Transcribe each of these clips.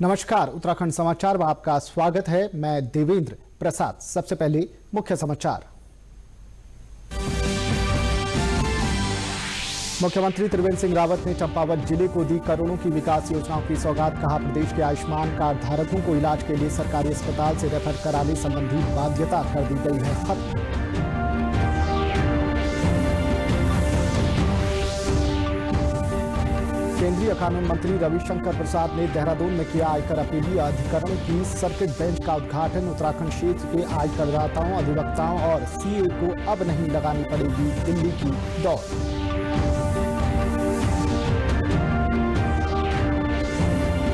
नमस्कार, उत्तराखंड समाचार में आपका स्वागत है। मैं देवेंद्र प्रसाद। सबसे पहले मुख्य समाचार। मुख्यमंत्री त्रिवेंद्र सिंह रावत ने चंपावत ज़िले को दी करोड़ों की विकास योजनाओं की सौगात, कहा प्रदेश के आयुष्मान कार्ड धारकों को इलाज के लिए सरकारी अस्पताल से रेफर कराने संबंधी बाध्यता कर दी गई है। खत्म केंद्रीय कानून मंत्री रविशंकर प्रसाद ने देहरादून में किया आयकर अपीलीय अधिकरण की सर्किट बेंच का उद्घाटन। उत्तराखंड क्षेत्र के आयकरदाताओं, अधिवक्ताओं और सीए को अब नहीं लगानी पड़ेगी दिल्ली की दौड़।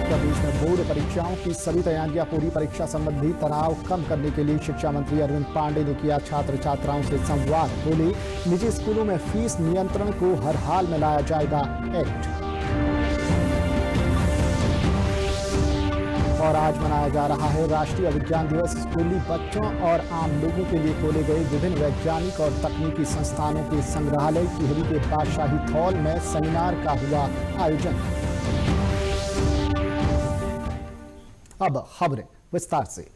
प्रदेश में बोर्ड परीक्षाओं की सभी तैयारियाँ, पूरी परीक्षा संबंधी तनाव कम करने के लिए शिक्षा मंत्री अरविंद पांडे ने किया छात्र छात्राओं से संवाद बोले, निजी स्कूलों में फ़ीस नियंत्रण को हर हाल में लाया जाएगा एक्ट। और आज मनाया जा रहा है राष्ट्रीय विज्ञान दिवस। स्कूली बच्चों और आम लोगों के लिए खोले गए विभिन्न वैज्ञानिक और तकनीकी संस्थानों के संग्रहालय, टिहरी के बादशाही थॉल में सेमिनार का हुआ आयोजन। अब खबरें विस्तार से।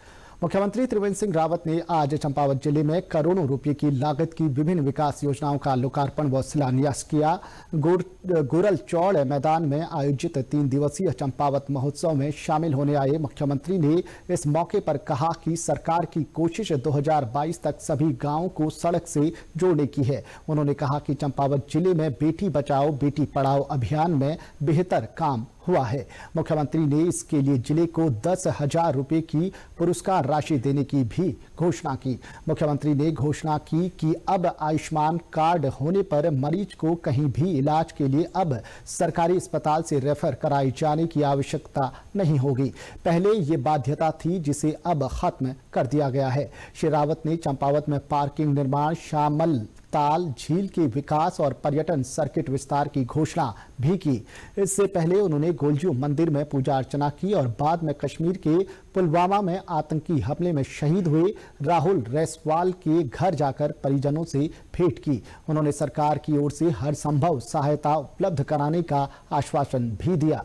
मुख्यमंत्री त्रिवेंद्र सिंह रावत ने आज चंपावत ज़िले में करोड़ों रुपए की लागत की विभिन्न विकास योजनाओं का लोकार्पण व शिलान्यास किया। गोर, गोरल चौड़ मैदान में आयोजित तीन दिवसीय चंपावत महोत्सव में शामिल होने आए मुख्यमंत्री ने इस मौके पर कहा कि सरकार की कोशिश 2022 तक सभी गाँवों को सड़क से जोड़ने की है। उन्होंने कहा कि चंपावत ज़िले में बेटी बचाओ बेटी पढ़ाओ अभियान में बेहतर काम हुआ है। मुख्यमंत्री ने इसके लिए ज़िले को दस हज़ार रुपए की पुरस्कार राशि देने की भी घोषणा की। मुख्यमंत्री ने घोषणा की कि अब आयुष्मान कार्ड होने पर मरीज़ को कहीं भी इलाज के लिए अब सरकारी अस्पताल से रेफर कराए जाने की आवश्यकता नहीं होगी। पहले ये बाध्यता थी जिसे अब खत्म कर दिया गया है। श्री रावत ने चंपावत में पार्किंग निर्माण शामिल ताल, झील के विकास और पर्यटन सर्किट विस्तार की घोषणा भी की। इससे पहले उन्होंने गोलजू मंदिर में पूजा अर्चना की और बाद में कश्मीर के पुलवामा में आतंकी हमले में शहीद हुए राहुल रेसवाल के घर जाकर परिजनों से भेंट की। उन्होंने सरकार की ओर से हर संभव सहायता उपलब्ध कराने का आश्वासन भी दिया।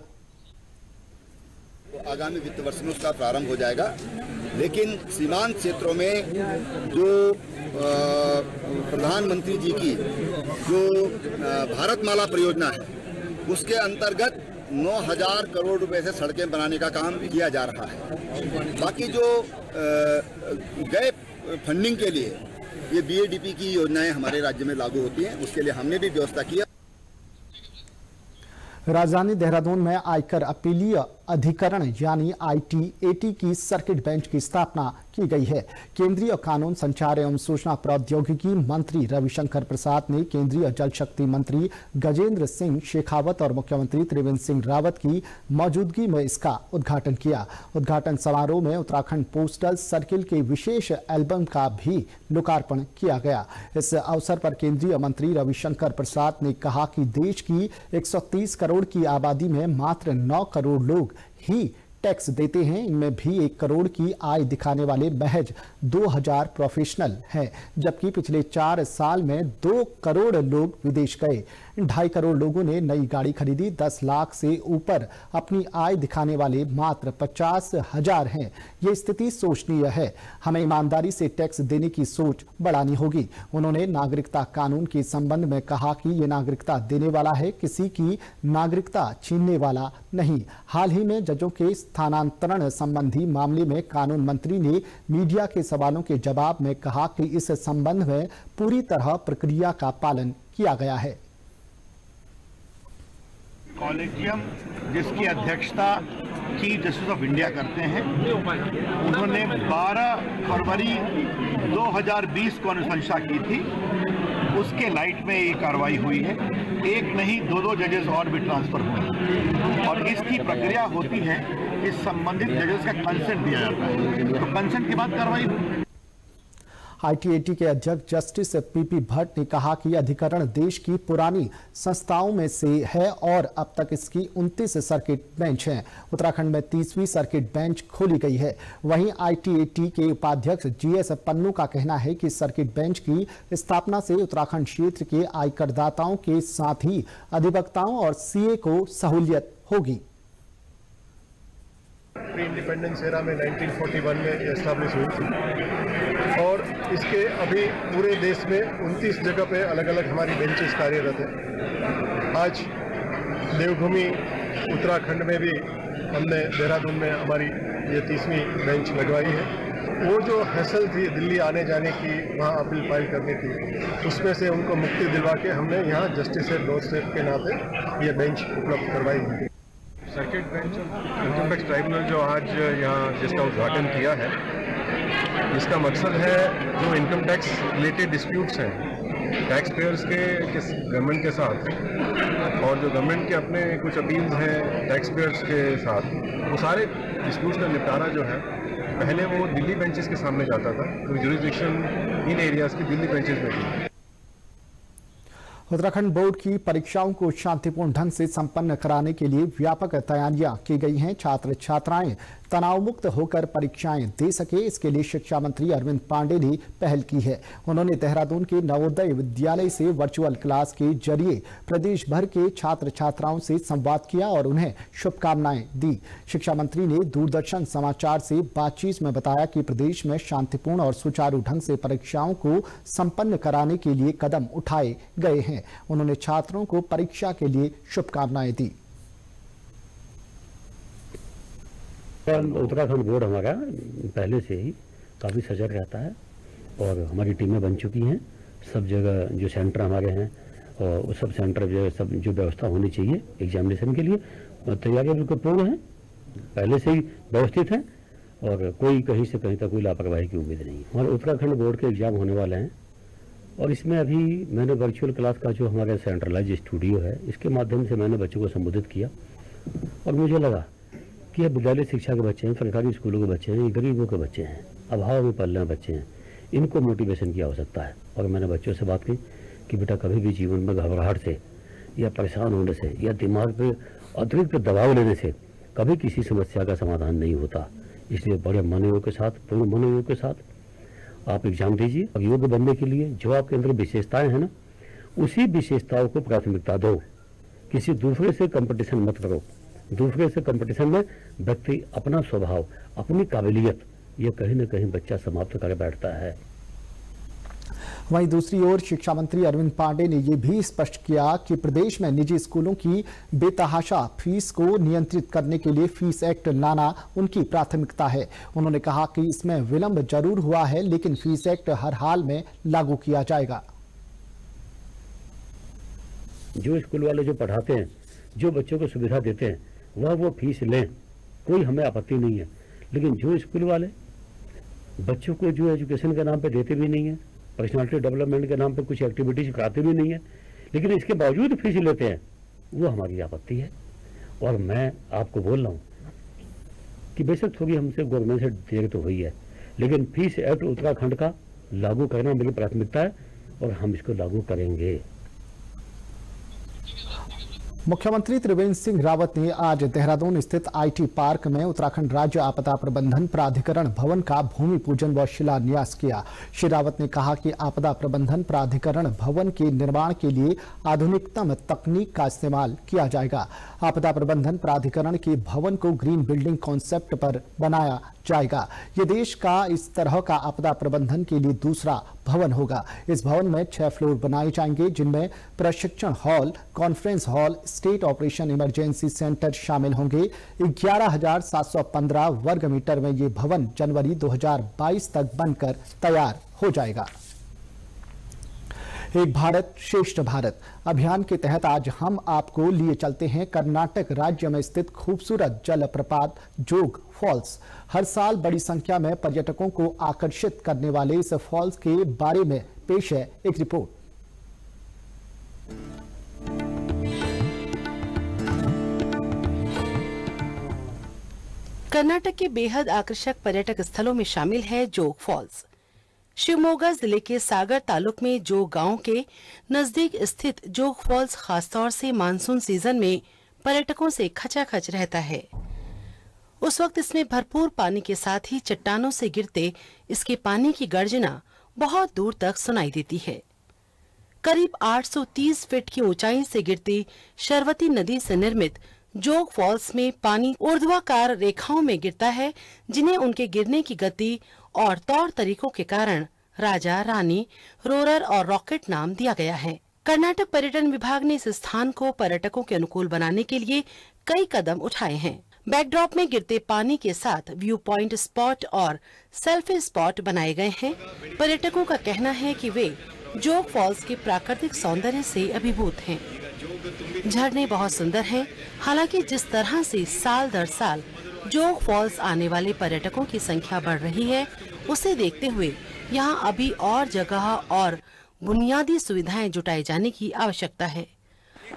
आगामी वित्त वर्ष में उसका प्रारंभ हो जाएगा। लेकिन सीमांत क्षेत्रों में जो प्रधानमंत्री जी की जो भारतमाला परियोजना है, उसके अंतर्गत 9000 करोड़ रुपए से सड़कें बनाने का काम किया जा रहा है। बाकी जो गए फंडिंग के लिए, ये बीएडीपी की योजनाएँ हमारे राज्य में लागू होती हैं, उसके लिए हमने भी व्यवस्था किया राजधानी देहरादून में आयकर अपीलीय अधिकरण, यानी आईटीएटी की सर्किट बेंच की स्थापना की गई है। केंद्रीय कानून, संचार एवं सूचना प्रौद्योगिकी मंत्री रविशंकर प्रसाद ने केंद्रीय जल शक्ति मंत्री गजेंद्र सिंह शेखावत और मुख्यमंत्री त्रिवेंद्र सिंह रावत की मौजूदगी में इसका उद्घाटन किया। उद्घाटन समारोह में उत्तराखंड पोस्टल सर्किल के विशेष एल्बम का भी लोकार्पण किया गया। इस अवसर पर केंद्रीय मंत्री रविशंकर प्रसाद ने कहा कि देश की 130 करोड़ की आबादी में मात्र 9 करोड़ लोग ही टैक्स देते हैं। इनमें भी एक करोड़ की आय दिखाने वाले महज 2000 प्रोफेशनल हैं, जबकि पिछले चार साल में दो करोड़ लोग विदेश गए। ढाई करोड़ लोगों ने नई गाड़ी खरीदी। दस लाख से ऊपर अपनी आय दिखाने वाले मात्र पचास हज़ार हैं। ये स्थिति सोचनीय है। हमें ईमानदारी से टैक्स देने की सोच बढ़ानी होगी। उन्होंने नागरिकता कानून के संबंध में कहा कि ये नागरिकता देने वाला है, किसी की नागरिकता छीनने वाला नहीं। हाल ही में जजों के स्थानांतरण संबंधी मामले में कानून मंत्री ने मीडिया के सवालों के जवाब में कहा कि इस संबंध में पूरी तरह प्रक्रिया का पालन किया गया है। कॉलेजियम, जिसकी अध्यक्षता चीफ जस्टिस ऑफ़ इंडिया करते हैं। उन्होंने 12 फरवरी 2020 को अनुशंसा की थी। उसके लाइट में ये कार्रवाई हुई है। एक नहीं दो दो जजेस और भी ट्रांसफ़र हुए और इसकी प्रक्रिया होती है कि संबंधित जजेस का कंसेंट दिया जाता है। तो कंसेंट के बाद कार्रवाई हुई आईटीएटी के अध्यक्ष जस्टिस पीपी भट्ट ने कहा कि अधिकरण देश की पुरानी संस्थाओं में से है और अब तक इसकी 29 सर्किट बेंच हैं। उत्तराखंड में तीसवीं सर्किट बेंच खोली गई है। वहीं आईटीएटी के उपाध्यक्ष जीएस पन्नू का कहना है कि सर्किट बेंच की स्थापना से उत्तराखंड क्षेत्र के आयकरदाताओं के साथ ही अधिवक्ताओं और सीए को सहूलियत होगी। इंडिपेंडेंस एरा में 1941 में एस्टाब्लिश हुई थी। इसके अभी पूरे देश में 29 जगह पे अलग अलग हमारी बेंचेस कार्यरत है। आज देवभूमि उत्तराखंड में भी हमने देहरादून में हमारी ये तीसवीं बेंच लगवाई है। वो जो हैसल थी दिल्ली आने जाने की, वहाँ अपील फ़ाइल करनी थी उसमें से उनको मुक्ति दिलवा के हमने यहाँ जस्टिस एट डोर के नाते ये बेंच उपलब्ध करवाई है। सर्किट बेंच टैक्स ट्राइब्यूनल जो आज यहाँ जिसका उद्घाटन किया है इसका मकसद है जो इनकम टैक्स रिलेटेड डिस्प्यूट्स हैं टैक्स पेयर्स के, किस गवर्नमेंट के साथ, और जो गवर्नमेंट के अपने कुछ अपील्स हैं टैक्स पेयर्स के साथ, वो सारे डिस्प्यूट्स का निपटारा जो है, पहले वो दिल्ली बेंचेस के सामने जाता था तो जुरिस्डिक्शन इन एरियाज़ की दिल्ली बेंचेस में थी। उत्तराखंड बोर्ड की परीक्षाओं को शांतिपूर्ण ढंग से संपन्न कराने के लिए व्यापक तैयारियाँ की गई हैं। छात्र छात्राएँ तनाव मुक्त होकर परीक्षाएँ दे सके। इसके लिए शिक्षा मंत्री अरविंद पांडे ने पहल की है। उन्होंने देहरादून के नवोदय विद्यालय से वर्चुअल क्लास के ज़रिए प्रदेश भर के छात्र छात्राओं से संवाद किया और उन्हें शुभकामनाएँ दी। शिक्षा मंत्री ने दूरदर्शन समाचार से बातचीत में बताया कि प्रदेश में शांतिपूर्ण और सुचारू ढंग से परीक्षाओं को संपन्न कराने के लिए कदम उठाए गए हैं। उन्होंने छात्रों को परीक्षा के लिए शुभकामनाएँ दी। उत्तराखंड बोर्ड हमारा, पहले से ही काफ़ी सजग रहता है और हमारी टीमें बन चुकी हैं। सब जगह जो सेंटर हमारे हैं और उस सब सेंटर जो सब जो व्यवस्था होनी चाहिए एग्जामिनेशन के लिए तैयारियाँ बिल्कुल पूर्ण हैं। पहले से ही व्यवस्थित हैं और कोई कहीं से कहीं तक कोई लापरवाही की उम्मीद नहीं है। हमारे उत्तराखंड बोर्ड के एग्ज़ाम होने वाले हैं और इसमें अभी मैंने वर्चुअल क्लास का जो हमारा सेंट्रलाइज स्टूडियो है, इसके माध्यम से मैंने बच्चों को संबोधित किया और मुझे लगा कि ये विद्यालय शिक्षा के बच्चे हैं, सरकारी स्कूलों के बच्चे हैं, गरीबों के बच्चे हैं, अभाव में पल रहे बच्चे हैं। इनको मोटिवेशन की आवश्यकता है। और मैंने बच्चों से बात की कि बेटा कभी भी जीवन में घबराहट से या परेशान होने से या दिमाग पर अतिरिक्त दबाव लेने से कभी किसी समस्या का समाधान नहीं होता। इसलिए बड़े मनोयोग के साथ, पूर्ण मनोयोग के साथ आप एग्ज़ाम दीजिए। और योग्य बनने के लिए जो आपके अंदर विशेषताएँ हैं ना, उसी विशेषताओं को प्राथमिकता दो। किसी दूसरे से कंपटीशन मत करो। दूसरे से कंपटीशन में व्यक्ति अपना स्वभाव अपनी काबिलियत ये कहीं ना कहीं बच्चा समाप्त कर बैठता है। वहीं दूसरी ओर शिक्षा मंत्री अरविंद पांडे ने यह भी स्पष्ट किया कि प्रदेश में निजी स्कूलों की बेतहाशा फ़ीस को नियंत्रित करने के लिए फ़ीस एक्ट लाना उनकी प्राथमिकता है। उन्होंने कहा कि इसमें विलंब ज़रूर हुआ है लेकिन फ़ीस एक्ट हर हाल में लागू किया जाएगा। जो स्कूल वाले जो पढ़ाते हैं जो बच्चों को सुविधा देते हैं वह वो फ़ीस लें। कोई हमें आपत्ति नहीं है। लेकिन जो स्कूल वाले, बच्चों को जो एजुकेशन के नाम पे देते भी नहीं है, पर्सनालिटी डेवलपमेंट के नाम पे कुछ एक्टिविटीज़ कराते भी नहीं है, लेकिन इसके बावजूद फ़ीस लेते हैं, वो हमारी आपत्ति है। और मैं आपको बोल रहा हूँ कि बेशक थोड़ी हमसे गवर्नमेंट से देर तो हुई है, लेकिन फ़ीस एक्ट उत्तराखंड का लागू करना मेरी प्राथमिकता है और हम इसको लागू करेंगे। मुख्यमंत्री त्रिवेंद्र सिंह रावत ने आज देहरादून स्थित आईटी पार्क में उत्तराखंड राज्य आपदा प्रबंधन प्राधिकरण भवन का भूमि पूजन व शिलान्यास किया। श्री रावत ने कहा कि आपदा प्रबंधन प्राधिकरण भवन के निर्माण के लिए आधुनिकतम तकनीक का इस्तेमाल किया जाएगा। आपदा प्रबंधन प्राधिकरण के भवन को ग्रीन बिल्डिंग कॉन्सेप्ट पर बनाया जाएगा। ये देश का इस तरह का आपदा प्रबंधन के लिए दूसरा भवन होगा। इस भवन में छह फ्लोर बनाए जाएँगे जिनमें प्रशिक्षण hall conference hall state operation emergency centre शामिल होंगे। 11,715 वर्ग मीटर में ये भवन जनवरी 2022 तक बनकर तैयार हो जाएगा। एक भारत, श्रेष्ठ भारत, अभियान के तहत आज हम आपको लिए चलते हैं कर्नाटक राज्य में स्थित खूबसूरत जलप्रपात जोग फॉल्स। हर साल बड़ी संख्या में पर्यटकों को आकर्षित करने वाले इस फॉल्स के बारे में पेश है एक रिपोर्ट। कर्नाटक के बेहद आकर्षक पर्यटक स्थलों में शामिल है जोग फॉल्स। शिवमोगा ज़िले के सागर तालुक में जोग गाँव के नज़दीक स्थित जोग फॉल्स, खासतौर से मानसून सीज़न में पर्यटकों से खचाखच रहता है। उस वक्त इसमें भरपूर पानी के साथ ही चट्टानों से गिरते इसके पानी की गर्जना बहुत दूर तक सुनाई देती है। करीब 830 फीट की ऊंचाई से गिरती शरवती नदी से निर्मित जोग फॉल्स में पानी ऊर्ध्वाकार रेखाओं में गिरता है, जिन्हें उनके गिरने की गति और तौर तरीकों के कारण राजा, रानी, रोरर और रॉकेट नाम दिया गया है। कर्नाटक पर्यटन विभाग ने इस स्थान को पर्यटकों के अनुकूल बनाने के लिए कई कदम उठाए हैं। बैकड्रॉप में गिरते पानी के साथ व्यू पॉइंट स्पॉट और सेल्फी स्पॉट बनाए गए हैं। पर्यटकों का कहना है कि वे जोग फॉल्स के प्राकृतिक सौंदर्य से अभिभूत हैं। झरने बहुत सुंदर हैं, हालाँकि जिस तरह से साल दर साल जोग फॉल्स आने वाले पर्यटकों की संख्या बढ़ रही है, उसे देखते हुए यहाँ अभी और जगह और बुनियादी सुविधाएँ जुटाए जाने की आवश्यकता है।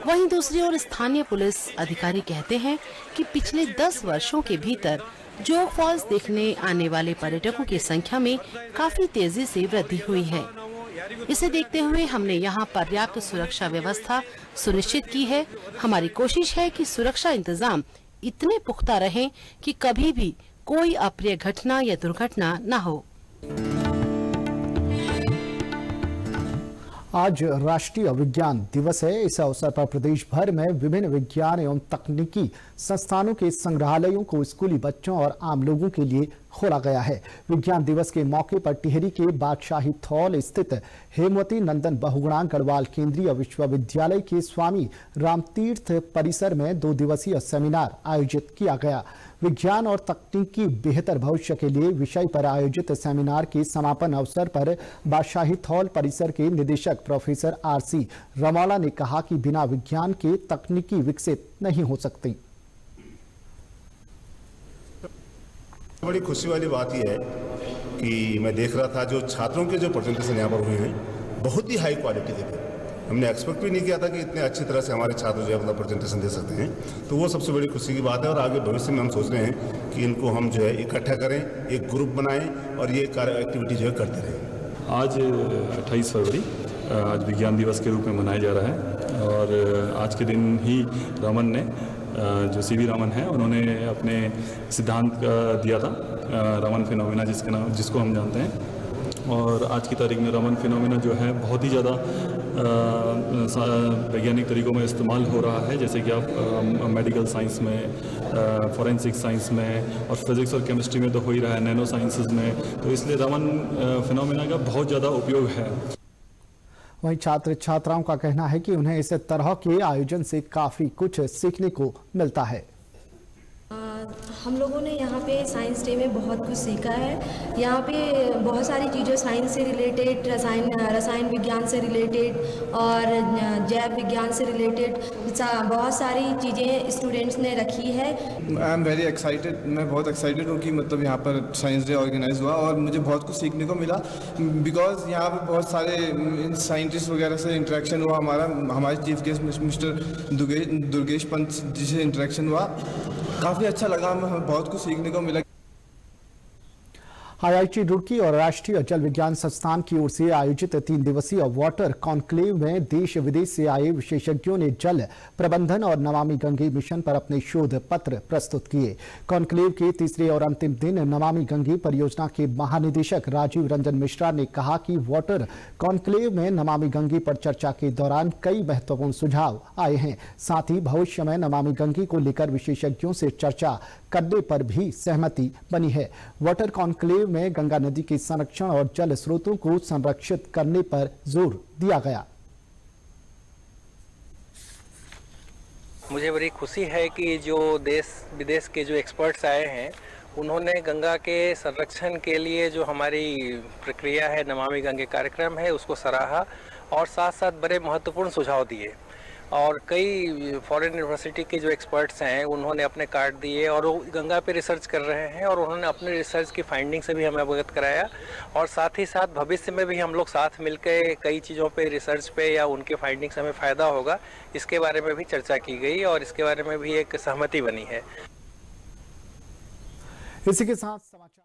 वहीं दूसरी ओर स्थानीय पुलिस अधिकारी कहते हैं कि पिछले 10 वर्षों के भीतर जोग फॉल्स देखने आने वाले पर्यटकों की संख्या में काफ़ी तेज़ी से वृद्धि हुई है। इसे देखते हुए हमने यहाँ पर्याप्त सुरक्षा व्यवस्था सुनिश्चित की है। हमारी कोशिश है कि सुरक्षा इंतज़ाम इतने पुख्ता रहें कि कभी भी कोई अप्रिय घटना या दुर्घटना न हो। आज राष्ट्रीय विज्ञान दिवस है। इस अवसर पर प्रदेश भर में विभिन्न विज्ञान एवं तकनीकी संस्थानों के संग्रहालयों को स्कूली बच्चों और आम लोगों के लिए खोला गया है। विज्ञान दिवस के मौके पर टिहरी के बादशाही थौल स्थित हेमवती नंदन बहुगुणा गढ़वाल केंद्रीय विश्वविद्यालय के स्वामी रामतीर्थ परिसर में दो दिवसीय सेमिनार आयोजित किया गया। विज्ञान और तकनीकी बेहतर भविष्य के लिए विषय पर आयोजित सेमिनार के समापन अवसर पर बादशाही थौल परिसर के निदेशक प्रोफेसर आर सी रमौला ने कहा कि बिना विज्ञान के तकनीकी विकसित नहीं हो सकती। बड़ी खुशी वाली बात यह है कि मैं देख रहा था जो छात्रों के जो प्रेजेंटेशन यहाँ पर हुए हैं, बहुत ही हाई क्वालिटी के थे हमने एक्सपेक्ट भी नहीं किया था कि इतने अच्छी तरह से हमारे छात्र जो है अपना प्रेजेंटेशन दे सकते हैं। तो वो सबसे बड़ी खुशी की बात है और आगे भविष्य में हम सोच रहे हैं कि इनको हम जो है इकट्ठा करें, एक ग्रुप बनाएँ और ये कार्य एक्टिविटी जो है करते रहें। आज, अट्ठाईस फरवरी आज विज्ञान दिवस के रूप में मनाया जा रहा है और आज के दिन ही रमन ने जो सी वी रामन है, उन्होंने अपने सिद्धांत दिया था रमन फिनोमिना जिसके नाम, जिसको हम जानते हैं। और आज की तारीख में रमन फिनोमिना जो है, बहुत ही ज़्यादा वैज्ञानिक तरीकों में इस्तेमाल हो रहा है, जैसे कि आप मेडिकल साइंस में फॉरेंसिक साइंस में और फिज़िक्स और केमिस्ट्री में तो हो ही रहा है, नैनो साइंसेज में। तो इसलिए रमन फिनोमिना का बहुत ज़्यादा उपयोग है। वहीं छात्र छात्राओं का कहना है कि उन्हें इस तरह के आयोजन से काफ़ी कुछ सीखने को मिलता है। हम लोगों ने यहाँ पे साइंस डे में बहुत कुछ सीखा है। यहाँ पे बहुत सारी चीज़ें साइंस से रिलेटेड रसायन रसायन विज्ञान से रिलेटेड और जैव विज्ञान से रिलेटेड बहुत सारी चीज़ें स्टूडेंट्स ने रखी है। आई एम वेरी एक्साइटेड मैं बहुत एक्साइटेड हूँ कि मतलब यहाँ पर साइंस डे ऑर्गेनाइज हुआ और मुझे बहुत कुछ सीखने को मिला। बिकॉज़ यहाँ पर बहुत सारे साइंटिस्ट वगैरह से इंटरेक्शन हुआ, हमारा, हमारे chief guest mister Durgesh Pant ji से इंटरेक्शन हुआ। काफ़ी अच्छा लगा, हमें बहुत कुछ सीखने को मिला आईआईटी रुड़की और राष्ट्रीय जल विज्ञान संस्थान की ओर से आयोजित तीन दिवसीय वाटर कॉन्क्लेव में देश विदेश से आए विशेषज्ञों ने जल प्रबंधन और नमामि गंगे मिशन पर अपने शोध पत्र प्रस्तुत किए। कॉन्क्लेव के तीसरे और अंतिम दिन नमामि गंगे परियोजना के महानिदेशक राजीव रंजन मिश्रा ने कहा कि वाटर कॉन्क्लेव में नमामि गंगे पर चर्चा के दौरान कई महत्वपूर्ण सुझाव आए हैं। साथ ही भविष्य में नमामि गंगे को लेकर विशेषज्ञों से चर्चा करने पर भी सहमति बनी है। वाटर कॉन्क्लेव में गंगा नदी के संरक्षण और जल स्रोतों को संरक्षित करने पर ज़ोर दिया गया। मुझे बड़ी खुशी है कि जो देश, विदेश के जो एक्सपर्ट्स आए हैं, उन्होंने गंगा के संरक्षण के लिए जो हमारी प्रक्रिया है, नमामि गंगे कार्यक्रम है, उसको सराहा और साथ साथ बड़े महत्वपूर्ण सुझाव दिए। और कई फॉरेन यूनिवर्सिटी के जो एक्सपर्ट्स हैं, उन्होंने अपने कार्ड दिए और वो गंगा पे रिसर्च कर रहे हैं और उन्होंने अपने रिसर्च की फाइंडिंग से भी हमें अवगत कराया। और साथ ही साथ भविष्य में भी हम लोग साथ मिलकर कई चीज़ों पे रिसर्च पे या उनके फाइंडिंग से हमें फ़ायदा होगा, इसके बारे में भी चर्चा की गई और इसके बारे में भी एक सहमति बनी है। इसी के साथ समाचार।